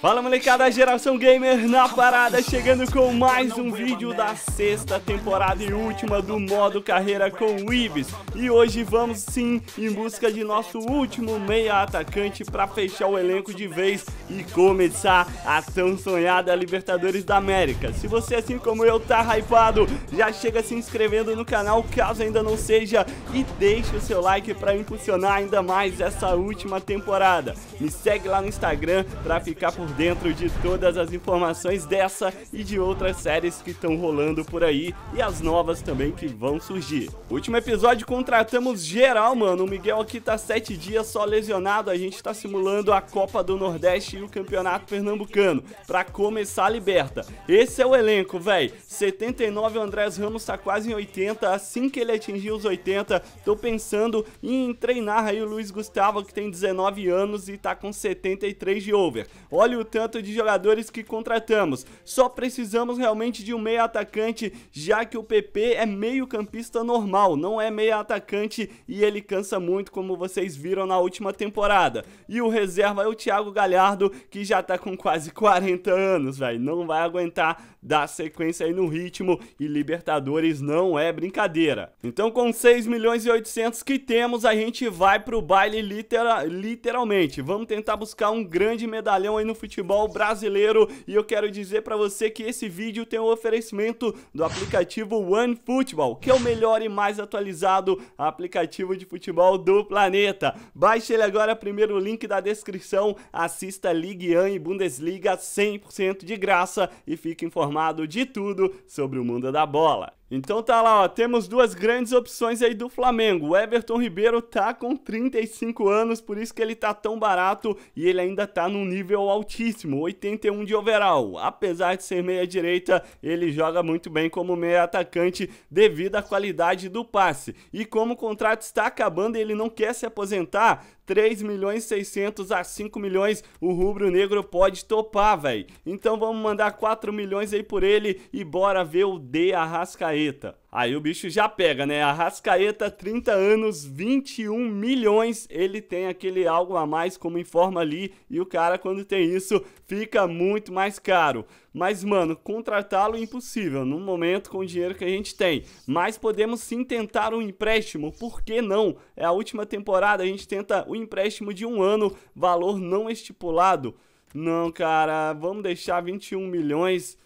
Fala molecada, geração gamer na parada, chegando com mais um vídeo da sexta temporada e última do modo carreira com o Ibis. E hoje vamos sim em busca de nosso último meia atacante para fechar o elenco de vez e começar a tão sonhada Libertadores da América. Se você assim como eu tá hypado, já chega se inscrevendo no canal caso ainda não seja e deixe o seu like para impulsionar ainda mais essa última temporada. Me segue lá no Instagram para ficar por dentro de todas as informações dessa e de outras séries que estão rolando por aí e as novas também que vão surgir. Último episódio contratamos geral, mano. O Miguel aqui tá sete dias só lesionado. A gente tá simulando a Copa do Nordeste e o Campeonato Pernambucano para começar a Liberta. Esse é o elenco, velho. 79 o Andrés Ramos tá quase em 80. Assim que ele atingir os 80, tô pensando em treinar aí o Luiz Gustavo que tem 19 anos e tá com 73 de over. Olha o tanto de jogadores que contratamos. Só precisamos realmente de um meio atacante, já que o PP é meio campista normal, não é meio atacante e ele cansa muito, como vocês viram na última temporada. E o reserva é o Thiago Galhardo, que já tá com quase 40 anos, velho. Não vai aguentar dar sequência aí no ritmo e Libertadores não é brincadeira. Então com 6 milhões e 800 que temos, a gente vai pro baile litera literalmente. Vamos tentar buscar um grande medalhão aí no futebol brasileiro e eu quero dizer para você que esse vídeo tem um oferecimento do aplicativo OneFootball, que é o melhor e mais atualizado aplicativo de futebol do planeta. Baixe ele agora, primeiro link da descrição, assista Ligue 1 e Bundesliga 100% de graça e fique informado de tudo sobre o mundo da bola. Então tá lá, ó, temos duas grandes opções aí do Flamengo. O Everton Ribeiro tá com 35 anos, por isso que ele tá tão barato e ele ainda tá num nível altíssimo, 81 de overall. Apesar de ser meia direita, ele joga muito bem como meia atacante devido à qualidade do passe. E como o contrato está acabando e ele não quer se aposentar, 3 milhões 600 a 5 milhões o rubro negro pode topar, velho. Então vamos mandar 4 milhões aí por ele e bora ver o D Arrascaeta. Aí o bicho já pega, né? Arrascaeta, 30 anos, 21 milhões. Ele tem aquele algo a mais, como informa ali. E o cara, quando tem isso, fica muito mais caro. Mas, mano, contratá-lo é impossível no momento com o dinheiro que a gente tem. Mas podemos sim tentar um empréstimo, por que não? É a última temporada, a gente tenta o um empréstimo de um ano, valor não estipulado. Não, cara, vamos deixar 21 milhões.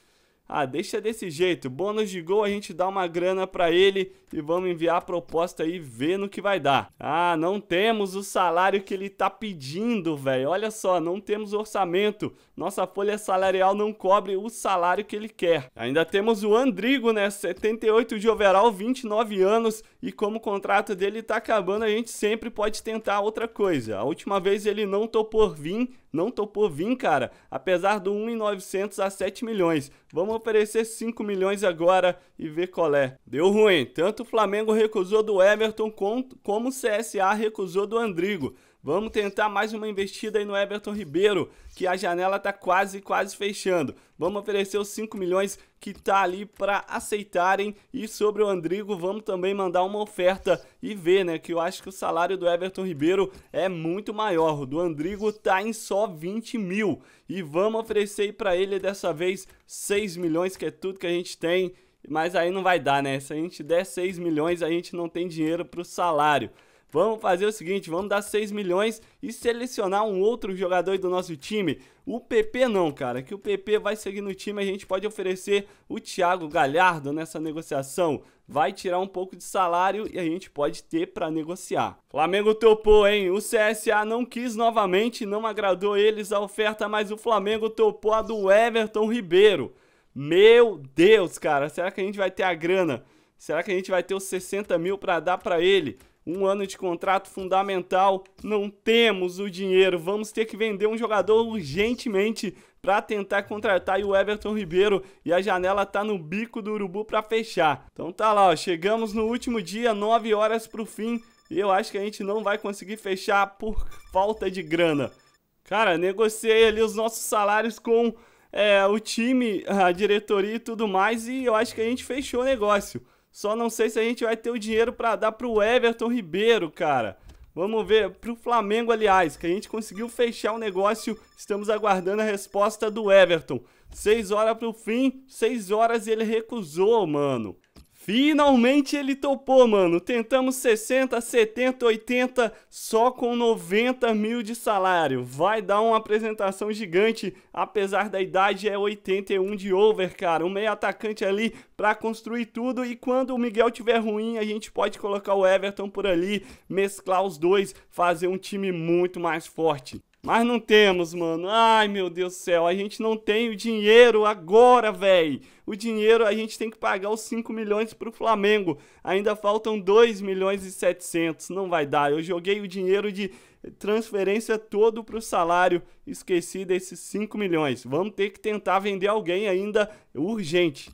Ah, deixa desse jeito. Bônus de gol, a gente dá uma grana para ele e vamos enviar a proposta aí ver no que vai dar. Ah, não temos o salário que ele tá pedindo, velho. Olha só, não temos orçamento. Nossa folha salarial não cobre o salário que ele quer. Ainda temos o Andrigo, né? 78 de overall, 29 anos e como o contrato dele tá acabando, a gente sempre pode tentar outra coisa. A última vez ele não topou vir, não topou vir, cara, apesar do 1,900 a 7 milhões. Vamos oferecer 5 milhões agora e ver qual é. Deu ruim, tanto o Flamengo recusou do Everton como o CSA recusou do Andrigo. Vamos tentar mais uma investida aí no Everton Ribeiro, que a janela tá quase, quase fechando. Vamos oferecer os 5 milhões que tá ali para aceitarem. E sobre o Andrigo, vamos também mandar uma oferta e ver, né? Que eu acho que o salário do Everton Ribeiro é muito maior. O do Andrigo tá em só 20 mil. E vamos oferecer para ele dessa vez 6 milhões, que é tudo que a gente tem. Mas aí não vai dar, né? Se a gente der 6 milhões, a gente não tem dinheiro para o salário. Vamos fazer o seguinte, vamos dar 6 milhões e selecionar um outro jogador do nosso time. O PP não, cara, que o PP vai seguir no time, a gente pode oferecer o Thiago Galhardo nessa negociação. Vai tirar um pouco de salário e a gente pode ter para negociar. Flamengo topou, hein? O CSA não quis novamente, não agradou eles a oferta, mas o Flamengo topou a do Everton Ribeiro. Meu Deus, cara, será que a gente vai ter a grana? Será que a gente vai ter os 60 mil para dar para ele? Um ano de contrato fundamental, não temos o dinheiro, vamos ter que vender um jogador urgentemente para tentar contratar o Everton Ribeiro e a janela tá no bico do urubu para fechar. Então tá lá, ó, chegamos no último dia, 9 horas pro fim, e eu acho que a gente não vai conseguir fechar por falta de grana. Cara, negociei ali os nossos salários com é, o time, a diretoria e tudo mais, e eu acho que a gente fechou o negócio. Só não sei se a gente vai ter o dinheiro para dar pro Everton Ribeiro, cara. Vamos ver pro Flamengo, aliás, que a gente conseguiu fechar o negócio. Estamos aguardando a resposta do Everton. 6 horas pro fim, 6 horas ele recusou, mano. Finalmente ele topou, mano. Tentamos 60, 70, 80, só com 90 mil de salário. Vai dar uma apresentação gigante, apesar da idade é 81 de over, cara. Um meio atacante ali para construir tudo. E quando o Miguel tiver ruim, a gente pode colocar o Everton por ali, mesclar os dois, fazer um time muito mais forte. Mas não temos, mano. Ai, meu Deus do céu. A gente não tem o dinheiro agora, velho. O dinheiro a gente tem que pagar os 5 milhões pro Flamengo. Ainda faltam 2 milhões e 700. Não vai dar. Eu joguei o dinheiro de transferência todo pro salário. Esqueci desses 5 milhões. Vamos ter que tentar vender alguém ainda urgente.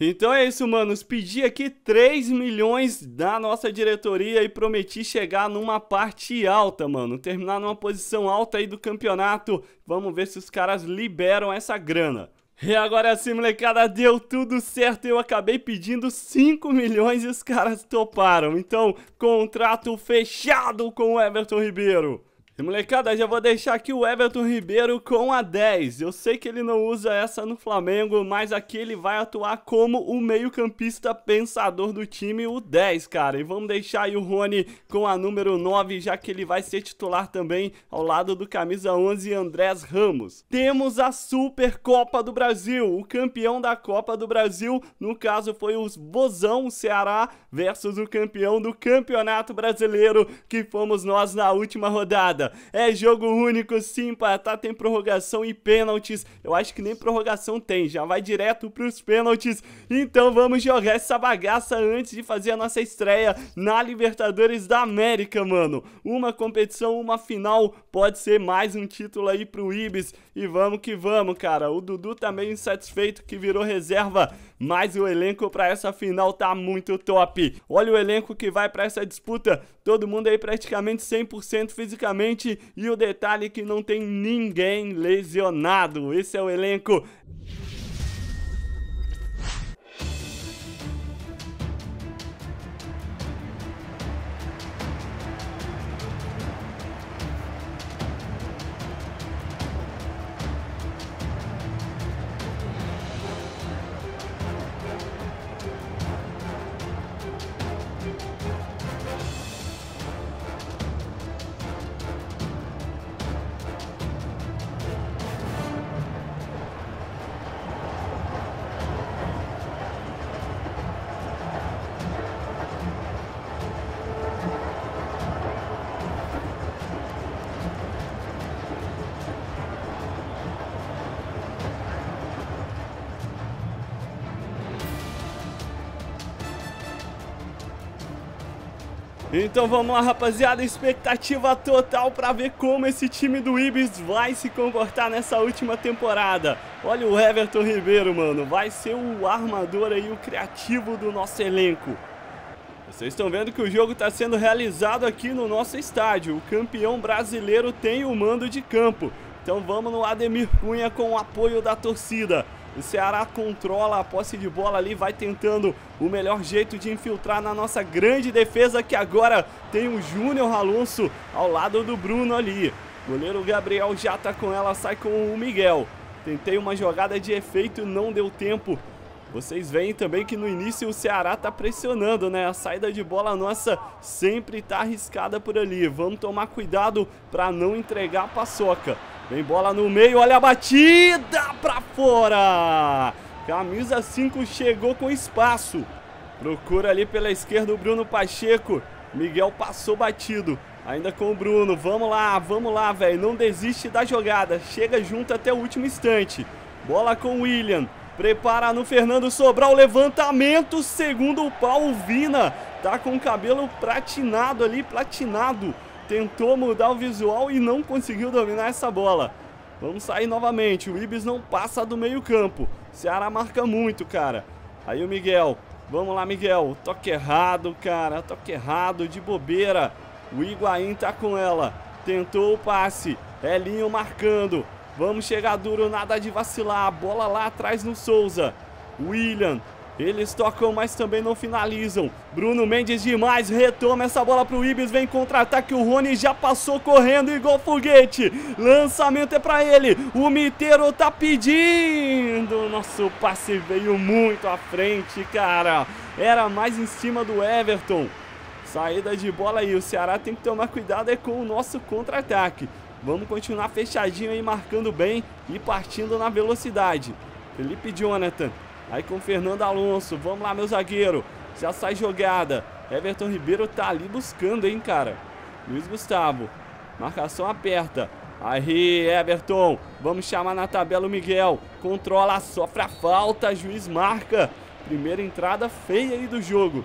Então é isso, manos. Pedi aqui 3 milhões da nossa diretoria e prometi chegar numa parte alta, mano. Terminar numa posição alta aí do campeonato. Vamos ver se os caras liberam essa grana. E agora sim, molecada, deu tudo certo. Eu acabei pedindo 5 milhões e os caras toparam. Então, contrato fechado com o Everton Ribeiro. Molecada, já vou deixar aqui o Everton Ribeiro com a 10. Eu sei que ele não usa essa no Flamengo, mas aqui ele vai atuar como o meio-campista pensador do time, o 10, cara. E vamos deixar aí o Rony com a número 9, já que ele vai ser titular também ao lado do camisa 11, Andrés Ramos. Temos a Supercopa do Brasil. O campeão da Copa do Brasil, no caso, foi o Vozão, o Ceará, versus o campeão do Campeonato Brasileiro, que fomos nós na última rodada. É jogo único, sim, tá tem prorrogação e pênaltis. Eu acho que nem prorrogação tem, já vai direto pros pênaltis. Então vamos jogar essa bagaça antes de fazer a nossa estreia na Libertadores da América, mano. Uma competição, uma final, pode ser mais um título aí pro Ibis. E vamos que vamos, cara. O Dudu tá meio insatisfeito que virou reserva, mas o elenco para essa final tá muito top. Olha o elenco que vai para essa disputa. Todo mundo aí praticamente 100% fisicamente e o detalhe é que não tem ninguém lesionado. Esse é o elenco Então vamos lá, rapaziada, expectativa total para ver como esse time do Ibis vai se comportar nessa última temporada. Olha o Everton Ribeiro, mano, vai ser o armador aí, o criativo do nosso elenco. Vocês estão vendo que o jogo está sendo realizado aqui no nosso estádio. O campeão brasileiro tem o mando de campo. Então vamos no Ademir Cunha com o apoio da torcida. O Ceará controla a posse de bola ali, vai tentando o melhor jeito de infiltrar na nossa grande defesa, que agora tem o Júnior Alonso ao lado do Bruno ali. Goleiro Gabriel já tá com ela, sai com o Miguel. Tentei uma jogada de efeito, não deu tempo. Vocês veem também que no início o Ceará tá pressionando, né? A saída de bola nossa sempre tá arriscada por ali. Vamos tomar cuidado para não entregar a paçoca. Vem bola no meio, olha a batida pra fora. Camisa 5 chegou com espaço. Procura ali pela esquerda o Bruno Pacheco. Miguel passou batido. Ainda com o Bruno. Vamos lá, vamos lá, velho. Não desiste da jogada. Chega junto até o último instante. Bola com o William. Prepara no Fernando Sobral. Levantamento. Segundo o pau. Vina tá com o cabelo pratinado ali, platinado tentou mudar o visual e não conseguiu dominar essa bola. Vamos sair novamente, o Ibis não passa do meio campo. Ceará marca muito, cara. Aí o Miguel, vamos lá Miguel, toque errado, cara, toque errado, de bobeira. O Higuaín tá com ela, tentou o passe, Elinho marcando. Vamos chegar duro, nada de vacilar, bola lá atrás no Souza. William, Eles tocam, mas também não finalizam. Bruno Mendes demais, retoma essa bola pro Ibis, vem contra-ataque, o Rony já passou correndo igual foguete. Lançamento é pra ele, o Miteiro tá pedindo. Nosso passe veio muito à frente, cara. Era mais em cima do Everton. Saída de bola aí, o Ceará tem que tomar cuidado é com o nosso contra-ataque. Vamos continuar fechadinho aí, marcando bem e partindo na velocidade. Felipe Jonathan Aí com o Fernando Alonso. Vamos lá, meu zagueiro. Já sai jogada. Everton Ribeiro tá ali buscando, hein, cara. Luiz Gustavo. Marcação aperta. Aí, Everton. Vamos chamar na tabela o Miguel. Controla, sofre a falta. Juiz marca. Primeira entrada feia aí do jogo.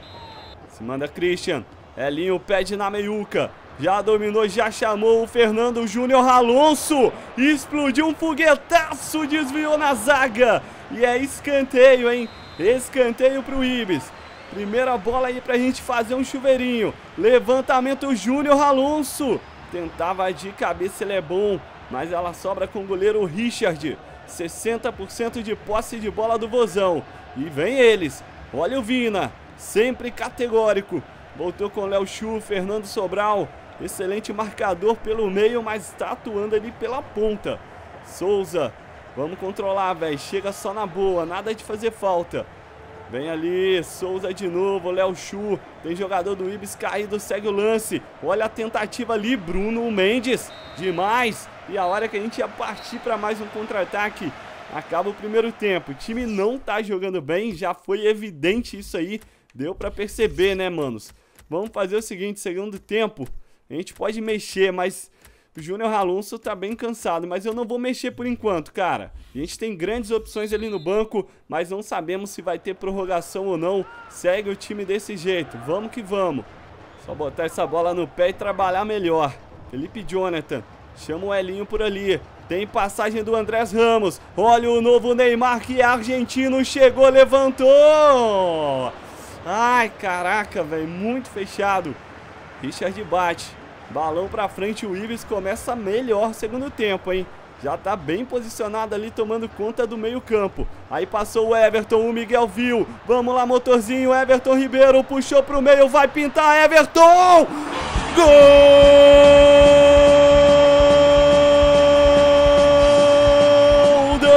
Se manda Christian. Elinho pede na meiuca. Já dominou, já chamou o Fernando Júnior Alonso. Explodiu um foguetaço, desviou na zaga. E é escanteio, hein? Escanteio pro Ibis. Primeira bola aí pra gente fazer um chuveirinho. Levantamento Júnior Alonso. Tentava de cabeça, ele é bom. Mas ela sobra com o goleiro Richard. 60% de posse de bola do Vozão. E vem eles. Olha o Vina. Sempre categórico. Voltou com Léo Chu, Fernando Sobral. Excelente marcador pelo meio, mas está atuando ali pela ponta. Souza Vamos controlar, velho. Chega só na boa, nada de fazer falta. Vem ali, Souza de novo, Léo Chu. Tem jogador do Ibis caído, segue o lance. Olha a tentativa ali, Bruno Mendes. Demais. E a hora que a gente ia partir para mais um contra-ataque, acaba o primeiro tempo. O time não tá jogando bem, já foi evidente isso aí. Deu para perceber, né, manos? Vamos fazer o seguinte, segundo tempo, a gente pode mexer, mas o Júnior Alonso tá bem cansado, mas eu não vou mexer por enquanto, cara. A gente tem grandes opções ali no banco, mas não sabemos se vai ter prorrogação ou não. Segue o time desse jeito, vamos que vamos. Só botar essa bola no pé e trabalhar melhor. Felipe Jonathan, chama o Elinho por ali. Tem passagem do Andrés Ramos. Olha o novo Neymar que é argentino. Chegou, levantou. Ai, caraca, velho. Muito fechado. Richard bate. Balão pra frente, o Ibis começa melhor segundo tempo, hein? Já tá bem posicionado ali, tomando conta do meio campo. Aí passou o Everton, o Miguel viu. Vamos lá, motorzinho, Everton Ribeiro puxou pro meio, vai pintar, Everton! Gol do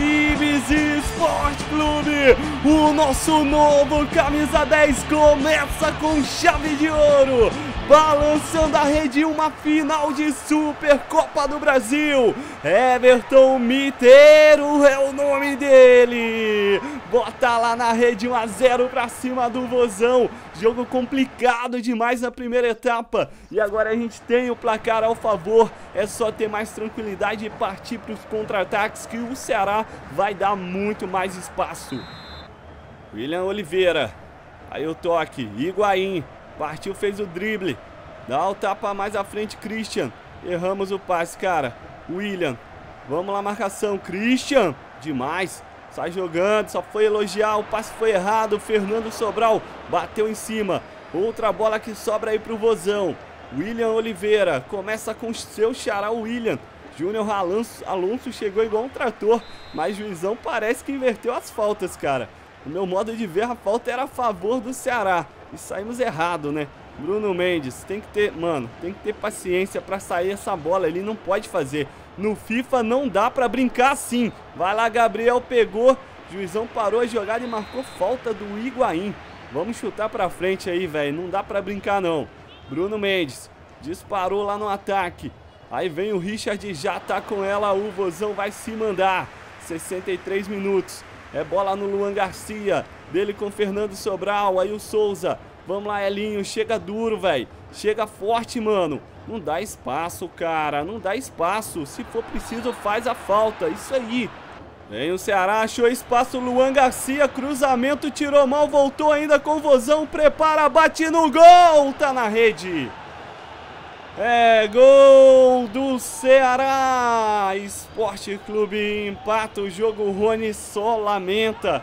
Ibis Esporte Clube! O nosso novo camisa 10 começa com chave de ouro balançando a rede uma final de Supercopa do Brasil. Everton Miteiro é o nome dele. Bota lá na rede 1 a 0 para cima do Vozão. Jogo complicado demais na primeira etapa. E agora a gente tem o placar ao favor. É só ter mais tranquilidade e partir para os contra-ataques que o Ceará vai dar muito mais espaço. William Oliveira. Aí o toque. Higuaín. Partiu, fez o drible. Dá o tapa mais à frente, Christian. Erramos o passe, cara. William. Vamos lá, marcação. Christian. Demais. Sai jogando, só foi elogiar. O passe foi errado. Fernando Sobral bateu em cima. Outra bola que sobra aí pro Vozão. William Oliveira. Começa com seu xará, William. Júnior Alonso, Alonso chegou igual um trator. Mas Juizão parece que inverteu as faltas, cara. O meu modo de ver, a falta era a favor do Ceará. E saímos errado, né? Bruno Mendes, tem que ter, mano, tem que ter paciência para sair essa bola, ele não pode fazer. No FIFA não dá para brincar assim. Vai lá, Gabriel pegou, juizão parou a jogada e marcou falta do Higuaín. Vamos chutar para frente aí, velho, não dá para brincar não. Bruno Mendes disparou lá no ataque. Aí vem o Richard, já tá com ela, o Vozão vai se mandar. 63 minutos. É bola no Luan Garcia. Dele com Fernando Sobral. Aí o Souza. Vamos lá, Elinho. Chega duro, velho. Chega forte, mano. Não dá espaço, cara. Não dá espaço. Se for preciso, faz a falta. Isso aí. Vem o Ceará, achou espaço, Luan Garcia, cruzamento, tirou mal, voltou ainda com vozão, prepara, bate no gol, tá na rede. É gol do Ceará. Esporte Clube empata o jogo. Rony só lamenta.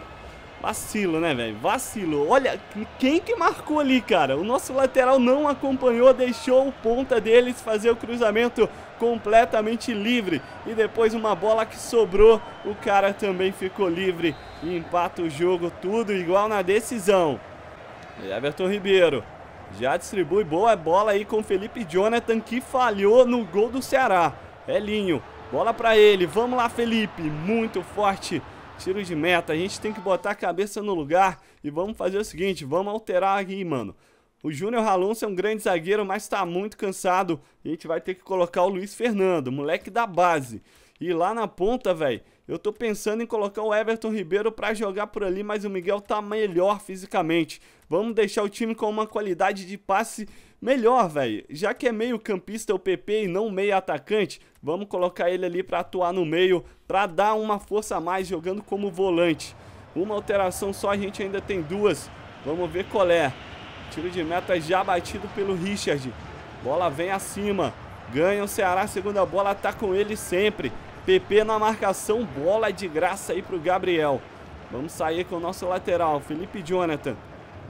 Vacilo, né, velho? Vacilo. Olha, quem que marcou ali, cara? O nosso lateral não acompanhou, deixou o ponta deles fazer o cruzamento completamente livre. E depois uma bola que sobrou, o cara também ficou livre. E empata o jogo, tudo igual na decisão. Everton Ribeiro já distribui boa bola aí com Felipe Jonathan que falhou no gol do Ceará. Elinho, bola para ele. Vamos lá, Felipe. Muito forte. Tiro de meta. A gente tem que botar a cabeça no lugar e vamos fazer o seguinte, vamos alterar aqui, mano. O Júnior Ralonso é um grande zagueiro, mas tá muito cansado. A gente vai ter que colocar o Luiz Fernando, moleque da base. E lá na ponta, velho, eu tô pensando em colocar o Everton Ribeiro para jogar por ali, mas o Miguel tá melhor fisicamente. Vamos deixar o time com uma qualidade de passe melhor, velho. Já que é meio campista o PP e não meio atacante, vamos colocar ele ali para atuar no meio, para dar uma força a mais jogando como volante. Uma alteração só, a gente ainda tem duas. Vamos ver qual é. Tiro de meta já batido pelo Richard. Bola vem acima. Ganha o Ceará, segunda bola tá com ele sempre. PP na marcação, bola de graça aí pro Gabriel. Vamos sair com o nosso lateral, Felipe Jonathan.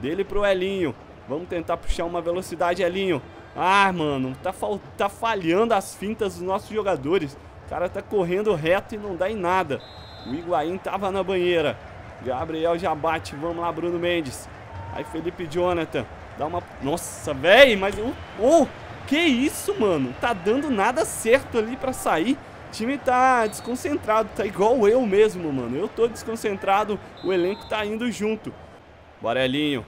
Dele pro Elinho. Vamos tentar puxar uma velocidade, Elinho. Ah, mano, tá, tá falhando as fintas dos nossos jogadores. O cara tá correndo reto e não dá em nada. O Higuaín tava na banheira. Gabriel já bate. Vamos lá, Bruno Mendes. Aí Felipe Jonathan. Dá uma... Nossa, velho, mas... Oh, que isso, mano? Tá dando nada certo ali pra sair. O time tá desconcentrado, tá igual eu mesmo, mano. Eu tô desconcentrado, o elenco tá indo junto. Borelinho,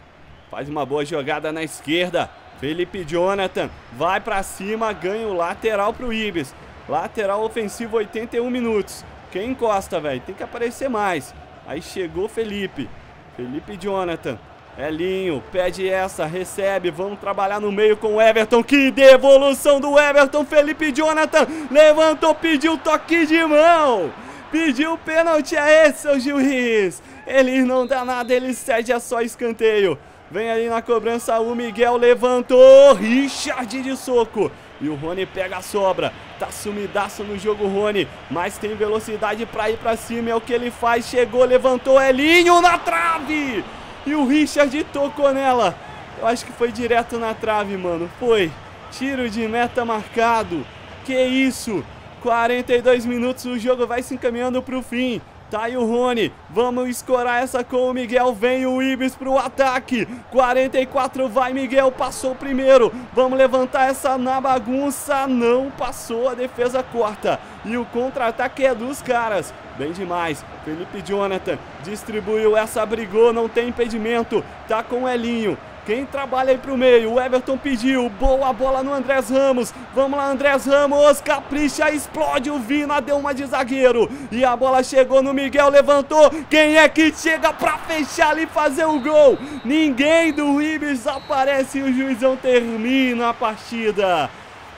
faz uma boa jogada na esquerda. Felipe Jonathan vai pra cima, ganha o lateral pro Ibis. Lateral ofensivo, 81 minutos. Quem encosta, velho? Tem que aparecer mais. Aí chegou Felipe. Felipe Jonathan Elinho, pede essa, recebe, vamos trabalhar no meio com o Everton, que devolução do Everton, Felipe Jonathan, levantou, pediu toque de mão, pediu pênalti, é esse, seu juiz, ele não dá nada, ele cede a só escanteio, vem ali na cobrança, o Miguel levantou, Richard de soco, e o Rony pega a sobra, tá sumidaço no jogo Rony, mas tem velocidade pra ir pra cima, é o que ele faz, chegou, levantou, Elinho na trave, e o Richard tocou nela. Eu acho que foi direto na trave, mano. Foi. Tiro de meta marcado. Que isso? 42 minutos, o jogo vai se encaminhando pro fim. Tá aí o Rony, vamos escorar essa com o Miguel, vem o Ibis pro ataque, 44 vai Miguel, passou o primeiro, vamos levantar essa na bagunça, não passou, a defesa corta, e o contra-ataque é dos caras, bem demais, Felipe Jonathan distribuiu essa, brigou, não tem impedimento, tá com o Elinho, quem trabalha aí pro meio? O Everton pediu. Boa bola no Andrés Ramos. Vamos lá, Andrés Ramos. Capricha, explode o Vina. Deu uma de zagueiro. E a bola chegou no Miguel. Levantou. Quem é que chega pra fechar ali e fazer o gol? Ninguém do Ibis aparece e o juizão termina a partida.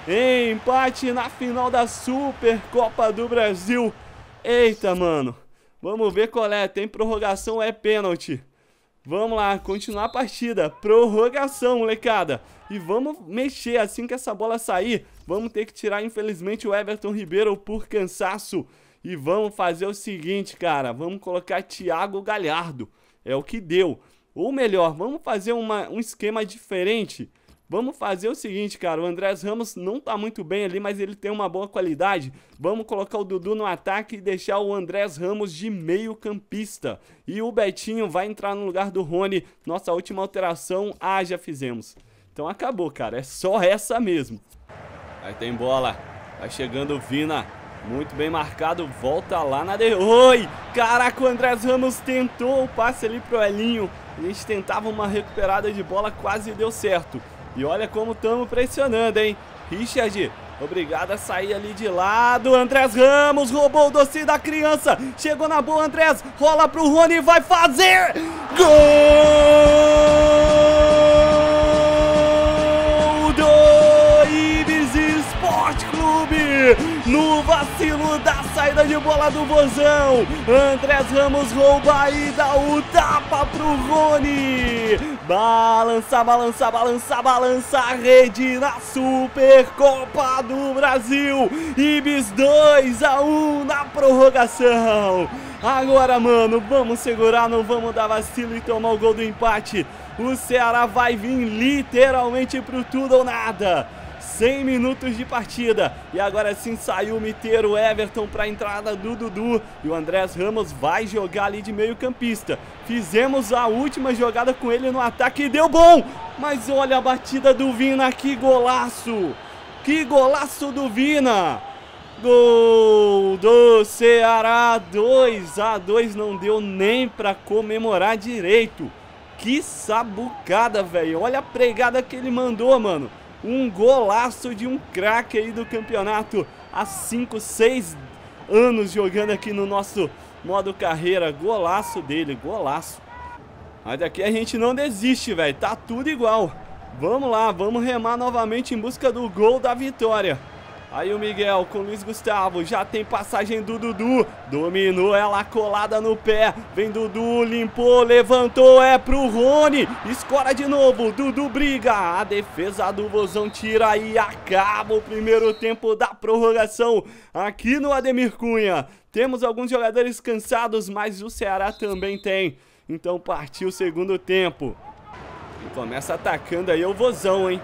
Empate na final da Supercopa do Brasil. Eita, mano. Vamos ver qual é. Tem prorrogação, é pênalti. Vamos lá, continuar a partida. Prorrogação, molecada. E vamos mexer assim que essa bola sair. Vamos ter que tirar, infelizmente, o Everton Ribeiro por cansaço. E vamos fazer o seguinte, cara. Vamos colocar Thiago Galhardo. É o que deu. Ou melhor, vamos fazer uma, um esquema diferente. Vamos fazer o seguinte, cara, o Andrés Ramos não tá muito bem ali, mas ele tem uma boa qualidade. Vamos colocar o Dudu no ataque e deixar o Andrés Ramos de meio campista. E o Betinho vai entrar no lugar do Rony. Nossa última alteração, ah, já fizemos. Então acabou, cara, é só essa mesmo. Aí tem bola, vai chegando o Vina. Muito bem marcado, volta lá na de... Oi! Caraca, o Andrés Ramos tentou o passe ali pro Elinho. A gente tentava uma recuperada de bola, quase deu certo. E olha como estamos pressionando, hein? Richard, obrigado a sair ali de lado. Andrés Ramos roubou o doce da criança. Chegou na boa, Andrés. Rola pro Rony, vai fazer. Gol do Ibis Esporte Clube. No vacilo da saída de bola do Vozão. Andrés Ramos rouba e dá o tapa pro Rony. Balança, balança, balança, balança a rede na Supercopa do Brasil. Ibis 2 a 1 na prorrogação. Agora, mano, vamos segurar, não vamos dar vacilo e tomar o gol do empate. O Ceará vai vir literalmente pro tudo ou nada. 100 minutos de partida. E agora sim saiu o Miteiro Everton para a entrada do Dudu. E o Andrés Ramos vai jogar ali de meio campista. Fizemos a última jogada com ele no ataque e deu bom. Mas olha a batida do Vina, que golaço. Que golaço do Vina. Gol do Ceará, 2 a 2 não deu nem para comemorar direito. Que sabucada, velho. Olha a pregada que ele mandou, mano. Um golaço de um craque aí do campeonato. Há 5, 6 anos jogando aqui no nosso modo carreira. Golaço dele, golaço. Mas daqui a gente não desiste, velho. Tá tudo igual. Vamos lá, vamos remar novamente em busca do gol da vitória. Aí o Miguel com o Luiz Gustavo, já tem passagem do Dudu, dominou ela colada no pé, vem Dudu, limpou, levantou, é pro Rony, escora de novo, Dudu briga, a defesa do Vozão tira e acaba o primeiro tempo da prorrogação aqui no Ademir Cunha. Temos alguns jogadores cansados, mas o Ceará também tem, então partiu o segundo tempo. E começa atacando aí o Vozão, hein?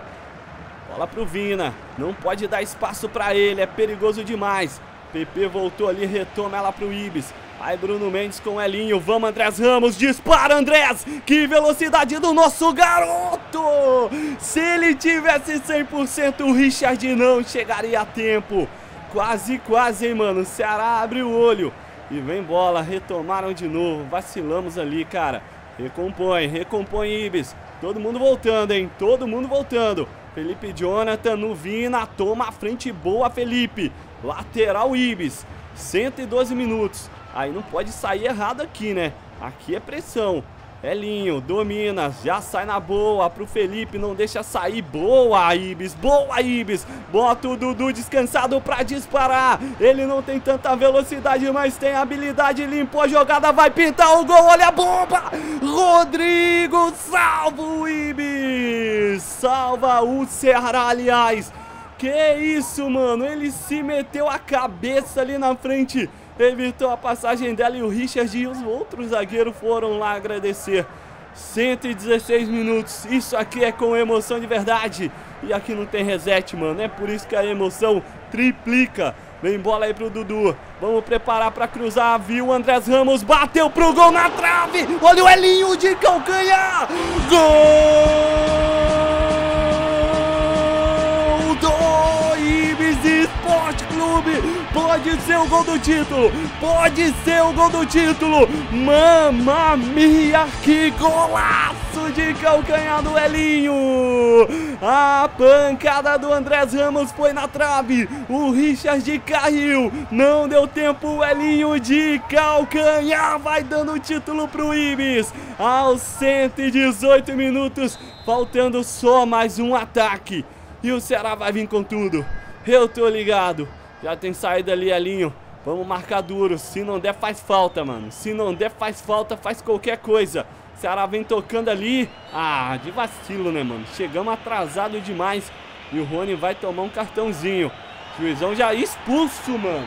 Bola pro Vina. Não pode dar espaço para ele. É perigoso demais. PP voltou ali, retoma ela pro Ibis. Aí Bruno Mendes com Elinho. Vamos, Andrés Ramos. Dispara, Andrés. Que velocidade do nosso garoto. Se ele tivesse 100%, o Richard não chegaria a tempo. Quase, quase, hein, mano. O Ceará abre o olho. E vem bola. Retomaram de novo. Vacilamos ali, cara. Recompõe, recompõe Ibis. Todo mundo voltando, hein? Todo mundo voltando. Felipe Jonathan no Vina, toma a frente boa, Felipe. Lateral Ibis, 112 minutos. Aí não pode sair errado aqui, né? Aqui é pressão. Elinho, domina, já sai na boa pro Felipe, não deixa sair. Boa, Ibis, boa, Ibis. Bota o Dudu descansado pra disparar. Ele não tem tanta velocidade, mas tem habilidade. Limpou a jogada, vai pintar o gol. Olha a bomba. Rodrigo salva o Ibis. Salva o Ceará, aliás. Que isso, mano. Ele se meteu a cabeça ali na frente evitou a passagem dela e o Richard e os outros zagueiros foram lá agradecer. 116 minutos, isso aqui é com emoção de verdade. E aqui não tem reset, mano. É por isso que a emoção triplica. Vem bola aí pro Dudu. Vamos preparar para cruzar. Viu o Andrés Ramos. Bateu pro gol na trave. Olha o Elinho de calcanhar. Gol! Clube. Pode ser o gol do título. Pode ser o gol do título. Mamma mia, que golaço de calcanhar do Elinho. A pancada do Andrés Ramos foi na trave. O Richard caiu. Não deu tempo. O Elinho de calcanhar vai dando o título pro Ibis. Aos 118 minutos, faltando só mais um ataque. E o Ceará vai vir com tudo. Eu tô ligado. Já tem saída ali, Elinho. Vamos marcar duro. Se não der, faz falta, mano. Se não der, faz falta, faz qualquer coisa. Ceará vem tocando ali. Ah, de vacilo, né, mano? Chegamos atrasado demais. E o Rony vai tomar um cartãozinho. Juizão já expulso, mano.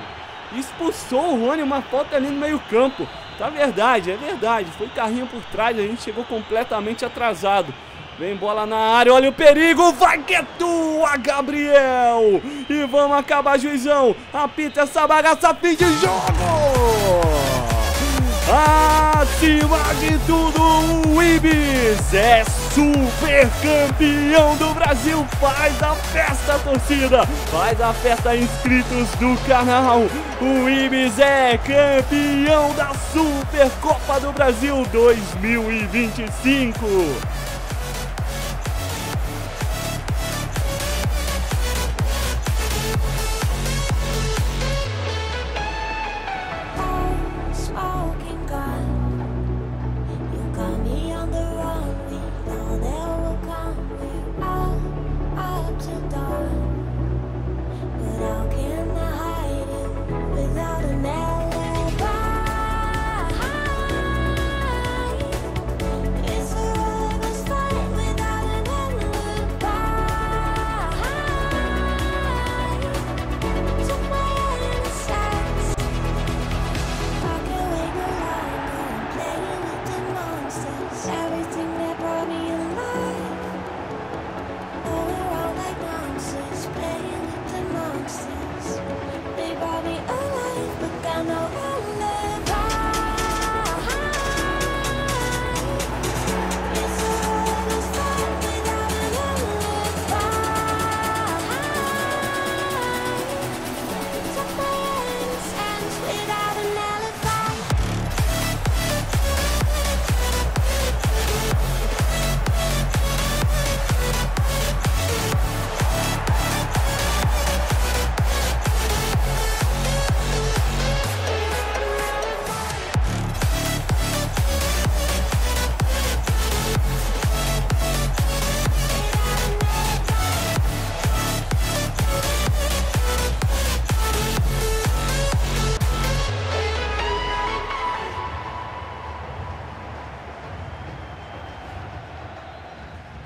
Expulsou o Rony, uma falta ali no meio campo. Tá verdade, é verdade. Foi carrinho por trás, a gente chegou completamente atrasado. Vem bola na área, olha o perigo, vai que é tua, Gabriel! E vamos acabar, juizão! Apita essa bagaça, fim de jogo! Acima de tudo, o Ibis é super campeão do Brasil! Faz a festa, torcida! Faz a festa, inscritos do canal! O Ibis é campeão da Supercopa do Brasil 2025!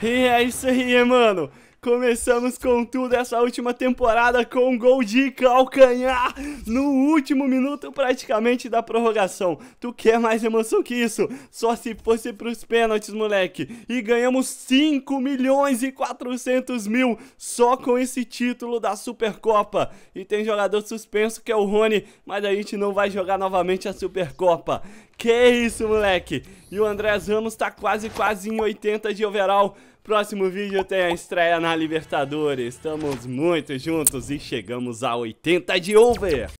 E é isso aí, mano. Começamos com tudo essa última temporada com um gol de calcanhar no último minuto praticamente da prorrogação. Tu quer mais emoção que isso? Só se fosse pros pênaltis, moleque. E ganhamos 5 milhões e 400 mil só com esse título da Supercopa. E tem jogador suspenso que é o Rony, mas a gente não vai jogar novamente a Supercopa. Que isso, moleque? E o Andrés Ramos tá quase, quase em 80 de overall. Próximo vídeo tem a estreia na Libertadores. Estamos muito juntos e chegamos a 80 de over.